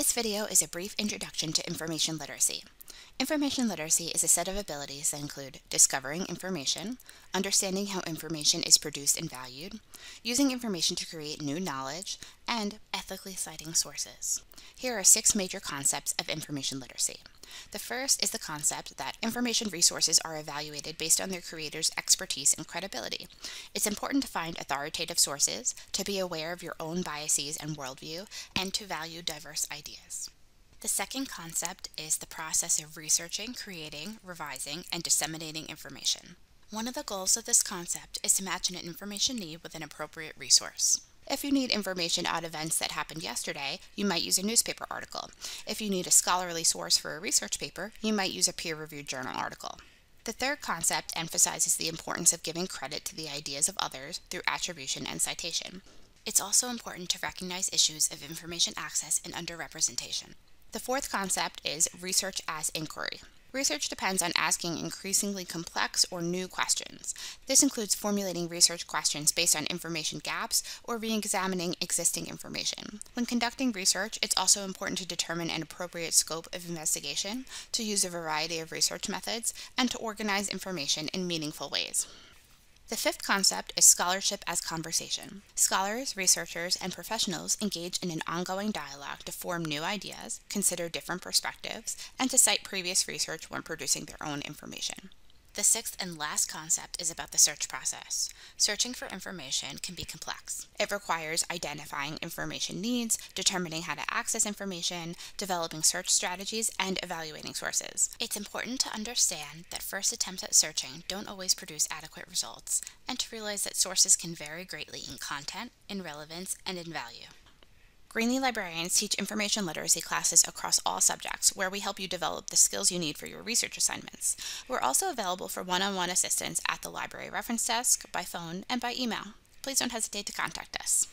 This video is a brief introduction to information literacy. Information literacy is a set of abilities that include discovering information, understanding how information is produced and valued, using information to create new knowledge, and ethically citing sources. Here are six major concepts of information literacy. The first is the concept that information resources are evaluated based on their creators' expertise and credibility. It's important to find authoritative sources, to be aware of your own biases and worldview, and to value diverse ideas. The second concept is the process of researching, creating, revising, and disseminating information. One of the goals of this concept is to match an information need with an appropriate resource. If you need information on events that happened yesterday, you might use a newspaper article. If you need a scholarly source for a research paper, you might use a peer-reviewed journal article. The third concept emphasizes the importance of giving credit to the ideas of others through attribution and citation. It's also important to recognize issues of information access and underrepresentation. The fourth concept is research as inquiry. Research depends on asking increasingly complex or new questions. This includes formulating research questions based on information gaps or re-examining existing information. When conducting research, it's also important to determine an appropriate scope of investigation, to use a variety of research methods, and to organize information in meaningful ways. The fifth concept is scholarship as conversation. Scholars, researchers, and professionals engage in an ongoing dialogue to form new ideas, consider different perspectives, and to cite previous research when producing their own information. The sixth and last concept is about the search process. Searching for information can be complex. It requires identifying information needs, determining how to access information, developing search strategies, and evaluating sources. It's important to understand that first attempts at searching don't always produce adequate results, and to realize that sources can vary greatly in content, in relevance, and in value. Greenley librarians teach information literacy classes across all subjects, where we help you develop the skills you need for your research assignments. We're also available for one-on-one -on -one assistance at the library reference desk, by phone, and by email. Please don't hesitate to contact us.